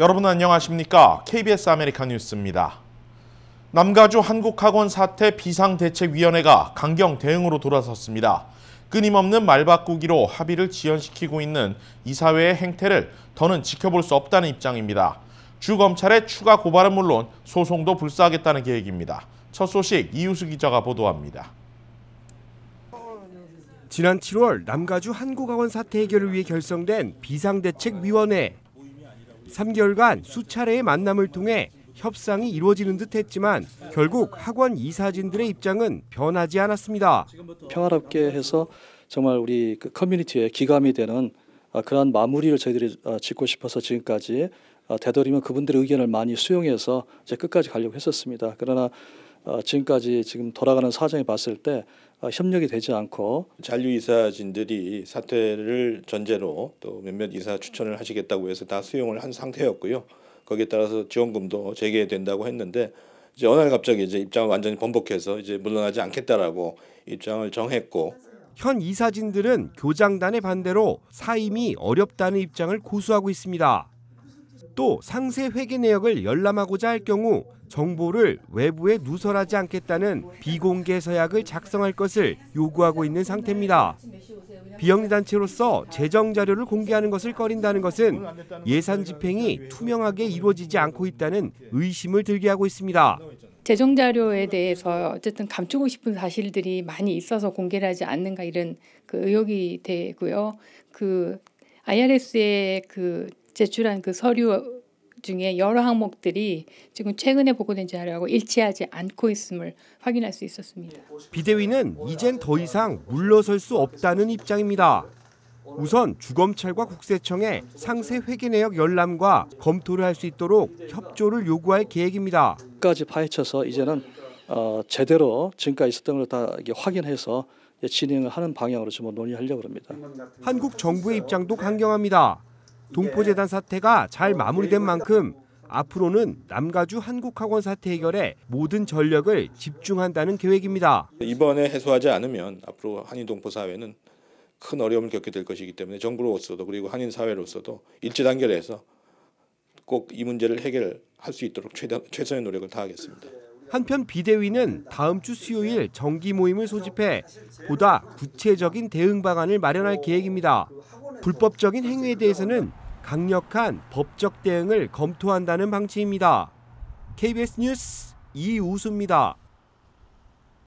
여러분 안녕하십니까? KBS 아메리카 뉴스입니다. 남가주 한국학원 사태 비상대책위원회가 강경 대응으로 돌아섰습니다. 끊임없는 말바꾸기로 합의를 지연시키고 있는 이사회의 행태를 더는 지켜볼 수 없다는 입장입니다. 주검찰의 추가 고발은 물론 소송도 불사하겠다는 계획입니다. 첫 소식 이우수 기자가 보도합니다. 지난 7월 남가주 한국학원 사태 해결을 위해 결성된 비상대책위원회. 3개월간 수차례의 만남을 통해 협상이 이루어지는 듯 했지만 결국 학원 이사진들의 입장은 변하지 않았습니다. 평화롭게 해서 정말 우리 그 커뮤니티에 기감이 되는 어, 그러한 마무리를 저희들이 어, 짓고 싶어서 지금까지 어, 되도록이면 그분들의 의견을 많이 수용해서 이제 끝까지 가려고 했었습니다. 그러나 지금까지 지금 돌아가는 사정에 봤을 때 협력이 되지 않고 잔류 이사진들이 사퇴를 전제로 또 몇몇 이사 추천을 하시겠다고 해서 다 수용을 한 상태였고요. 거기에 따라서 지원금도 재개된다고 했는데 이제 어느 날 갑자기 이제 입장을 완전히 번복해서 이제 물러나지 않겠다라고 입장을 정했고 현 이사진들은 교장단의 반대로 사임이 어렵다는 입장을 고수하고 있습니다. 또 상세 회계 내역을 열람하고자 할 경우 정보를 외부에 누설하지 않겠다는 비공개 서약을 작성할 것을 요구하고 있는 상태입니다. 비영리단체로서 재정 자료를 공개하는 것을 꺼린다는 것은 예산 집행이 투명하게 이루어지지 않고 있다는 의심을 들게 하고 있습니다. 재정 자료에 대해서 어쨌든 감추고 싶은 사실들이 많이 있어서 공개를 하지 않는가 이런 그 의혹이 되고요. 그 IRS에 그 제출한 그 서류 중에 여러 항목들이 지금 최근에 보고된 자료하고 일치하지 않고 있음을 확인할 수 있었습니다. 비대위는 이젠 더 이상 물러설 수 없다는 입장입니다. 우선 주검찰과 국세청에 상세 회계 내역 열람과 검토를 할 수 있도록 협조를 요구할 계획입니다. 끝까지 파헤쳐서 이제는 어, 제대로 지금까지 있었던 걸 다 확인해서 진행을 하는 방향으로 좀 논의하려고 합니다. 한국 정부의 입장도 강경합니다. 동포재단 사태가 잘 마무리된 만큼 앞으로는 남가주 한국학원 사태 해결에 모든 전력을 집중한다는 계획입니다. 이번에 해소하지 않으면 앞으로 한인 동포 사회는 큰 어려움을 겪게 될 것이기 때문에 정부로서도 그리고 한인 사회로서도 일제 단결해서 꼭 이 문제를 해결할 수 있도록 최대, 최선의 노력을 다하겠습니다. 한편 비대위는 다음 주 수요일 정기 모임을 소집해 보다 구체적인 대응 방안을 마련할 계획입니다. 불법적인 행위에 대해서는 강력한 법적 대응을 검토한다는 방침입니다. KBS 뉴스 이우수입니다.